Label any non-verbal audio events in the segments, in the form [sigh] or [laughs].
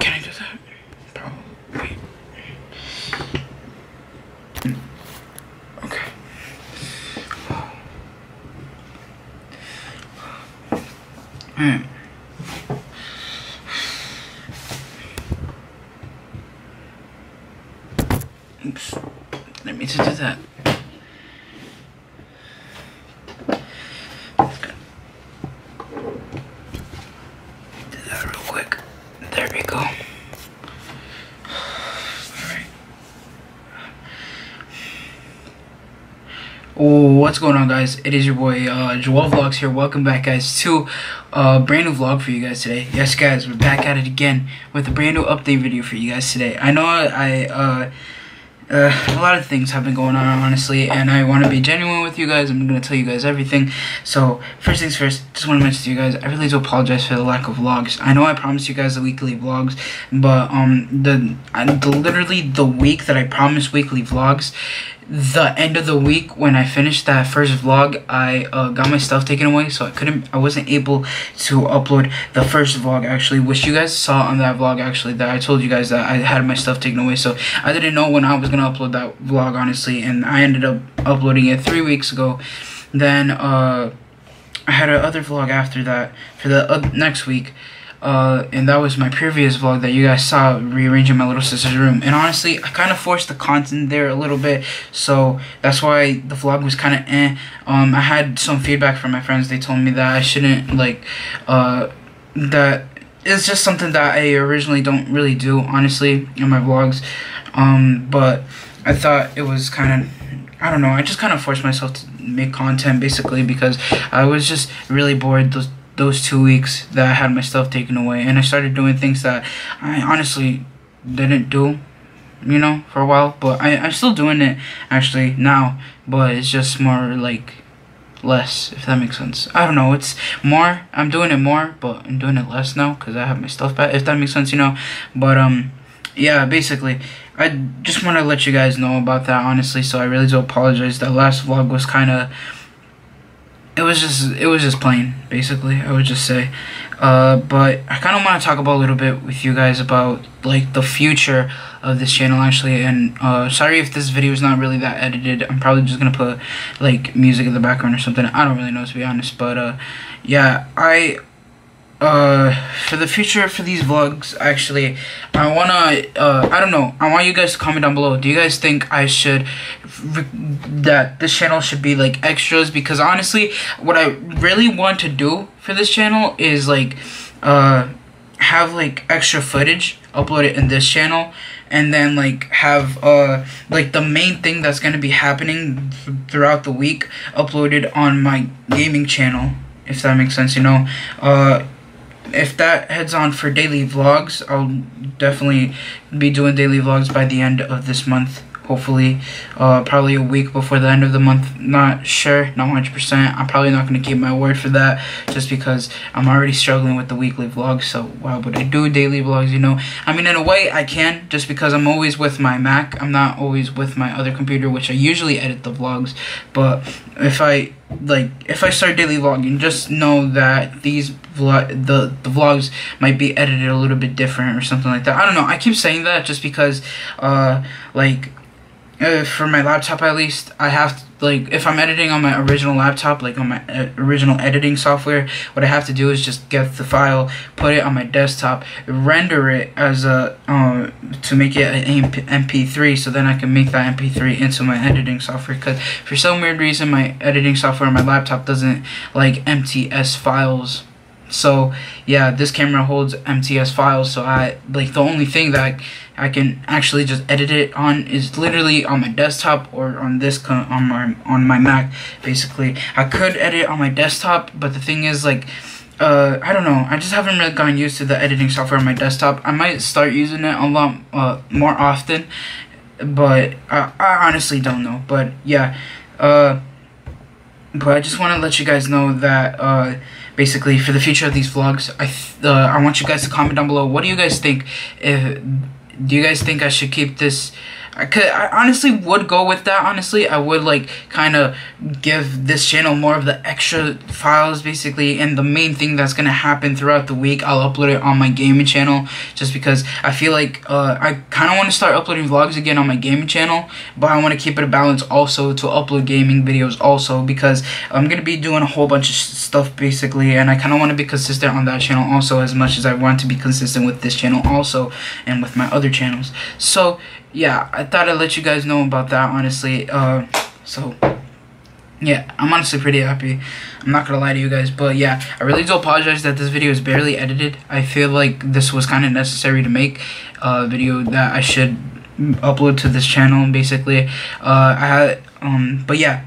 Can I do that? Probably. Okay. Alright. Oops. Let me to do that. Do that real quick. There we go. Alright. What's going on guys? It is your boy uh Joel Vlogs here. Welcome back guys to a uh, brand new vlog for you guys today. Yes guys, we're back at it again with a brand new update video for you guys today. I know I uh uh, a lot of things have been going on honestly and I want to be genuine with you guys I'm going to tell you guys everything so first things first just want to mention to you guys I really do apologize for the lack of vlogs I know I promised you guys the weekly vlogs but um the, the literally the week that I promised weekly vlogs the end of the week when I finished that first vlog I uh, got my stuff taken away so I couldn't I wasn't able to upload the first vlog actually which you guys saw on that vlog actually that I told you guys that I had my stuff taken away so I didn't know when I was gonna upload that vlog honestly and I ended up uploading it three weeks ago. Then uh I had another vlog after that for the uh, next week uh, and that was my previous vlog that you guys saw rearranging my little sister's room. And honestly I kind of forced the content there a little bit so that's why the vlog was kind of eh. Um, I had some feedback from my friends. They told me that I shouldn't like uh, that it's just something that I originally don't really do honestly in my vlogs. Um, but I thought it was kind of I don't know I just kind of forced myself to make content basically because I was just really bored. Those those two weeks that I had my stuff taken away and I started doing things that I honestly didn't do you know for a while but I, I'm still doing it actually now but it's just more like less if that makes sense. I don't know it's more I'm doing it more but I'm doing it less now because I have my stuff back if that makes sense you know but um yeah basically I just want to let you guys know about that honestly so I really do apologize. That last vlog was kind of it was just it was just plain basically i would just say. Uh, but i kind of want to talk about a little bit with you guys about like the future of this channel actually and uh, sorry if this video is not really that edited i'm probably just gonna put like music in the background or something i don't really know to be honest but uh, yeah i uh, for the future for these vlogs, actually, I wanna, uh, I don't know, I want you guys to comment down below. Do you guys think I should, that this channel should be, like, extras? Because, honestly, what I really want to do for this channel is, like, uh, have, like, extra footage, upload it in this channel, and then, like, have, uh, like, the main thing that's gonna be happening throughout the week uploaded on my gaming channel, if that makes sense, you know, uh, if that heads on for daily vlogs, I'll definitely be doing daily vlogs by the end of this month. Hopefully, uh, probably a week before the end of the month. Not sure, not 100%. I'm probably not going to keep my word for that just because I'm already struggling with the weekly vlogs. So, why would I do daily vlogs, you know? I mean, in a way, I can just because I'm always with my Mac. I'm not always with my other computer, which I usually edit the vlogs. But if I like if I start daily vlogging, just know that these vlog the the vlogs might be edited a little bit different or something like that. I don't know. I keep saying that just because uh like uh, for my laptop at least, I have to, like if I'm editing on my original laptop, like on my uh, original editing software, what I have to do is just get the file, put it on my desktop, render it as a uh, to make it an MP3, so then I can make that MP3 into my editing software. Because for some weird reason, my editing software on my laptop doesn't like MTS files so yeah this camera holds mts files so i like the only thing that i can actually just edit it on is literally on my desktop or on this on my on my mac basically i could edit on my desktop but the thing is like uh, I don't know. I just haven't really gotten used to the editing software on my desktop. I might start using it a lot uh, more often, but I, I honestly don't know. But yeah, uh, but I just want to let you guys know that uh, basically for the future of these vlogs, I uh, I want you guys to comment down below. What do you guys think? If do you guys think I should keep this I could I honestly would go with that honestly. I would like kind of give this channel more of the extra files basically and the main thing that's gonna happen throughout the week I'll upload it on my gaming channel just because I feel like uh, I kind of want to start uploading vlogs again on my gaming channel but I want to keep it a balance also to upload gaming videos also because I'm gonna be doing a whole bunch of stuff basically and I kind of want to be consistent on that channel also as much as I want to be consistent with this channel also and with my other channels. So yeah, I thought I'd let you guys know about that, honestly. Uh, so, yeah, I'm honestly pretty happy. I'm not gonna lie to you guys, but yeah, I really do apologize that this video is barely edited. I feel like this was kind of necessary to make a video that I should upload to this channel, basically. Uh, I had, um, but yeah,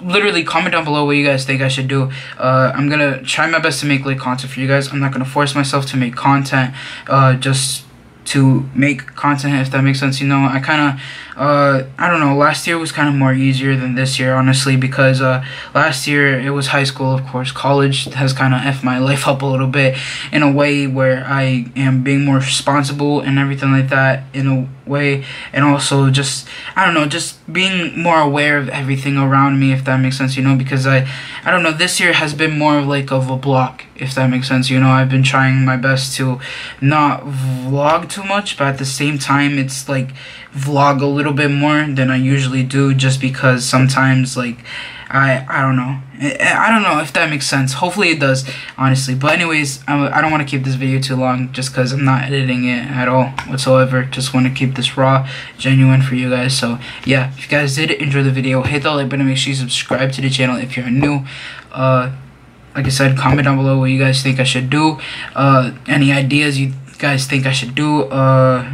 literally comment down below what you guys think I should do. Uh, I'm gonna try my best to make like content for you guys. I'm not gonna force myself to make content, uh, just to make content if that makes sense you know i kind of uh, I don't know. Last year was kind of more easier than this year, honestly, because uh, last year it was high school, of course. College has kind of effed my [laughs] life up a little bit in a way where I am being more responsible and everything like that in a way, and also just I don't know, just being more aware of everything around me, if that makes sense, you know. Because I, I don't know, this year has been more like of a block, if that makes sense. You know, I've been trying my best to not vlog too much, but at the same time, it's like vlog a little bit more than I usually do just because sometimes like I I don't know. I, don't know if that makes sense. Hopefully it does honestly. But anyways I, I don't want to keep this video too long just because I'm not editing it at all whatsoever. Just want to keep this raw genuine for you guys. So yeah if you guys did enjoy the video hit that like button. Make sure you subscribe to the channel if you're new. Uh like I said comment down below what you guys think I should do. Uh any ideas you guys think I should do uh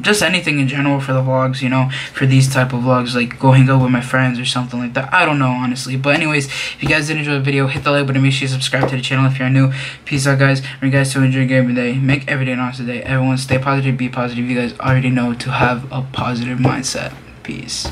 just anything in general for the vlogs, you know, for these type of vlogs, like go hang out with my friends or something like that. I don't know, honestly. But anyways, if you guys did enjoy the video, hit the like button, make sure you subscribe to the channel if you're new. Peace out, guys. And you guys to enjoy game day. Make every day an awesome day. Everyone stay positive, be positive. You guys already know to have a positive mindset. Peace.